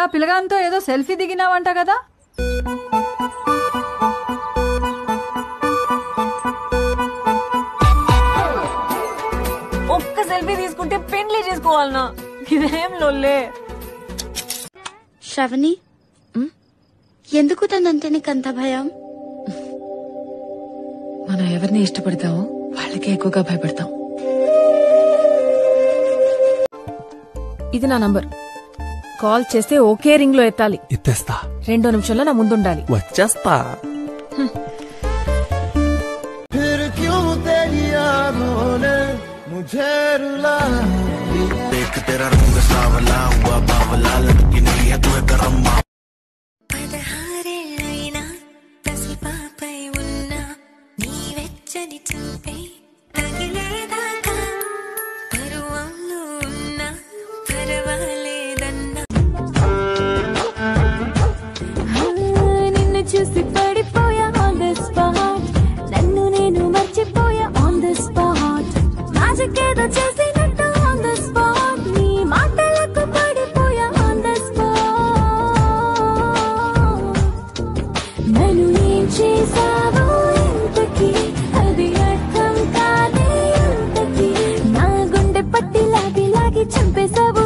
నా పిల్లగాంతో ఏదో సెల్ఫీ దిగినావంట కదా? ఒక్క సెల్ఫీ తీసుకుంటే పెండ్లి చేసుకోవాలనా? ఇదేం లొల్లే. శ్రవణి ఎందుకు తనంటే నీకంత భయం? మనం ఎవరిని ఇష్టపడతామో వాళ్ళకే ఎక్కువగా భయపడతాం. ఇది నా నంబర్. కాల్ చేస్తే ఒకే రింగ్లో ఎత్తాలి. ఎత్తేస్తా. రెండో నిమిషంలో నా ముందుండాలి. వచ్చేస్తా. పదహారేళ్ళైనా పసిపాపై ఉన్నా నీ వెచ్చని చూపే నన్ను చంపేసావు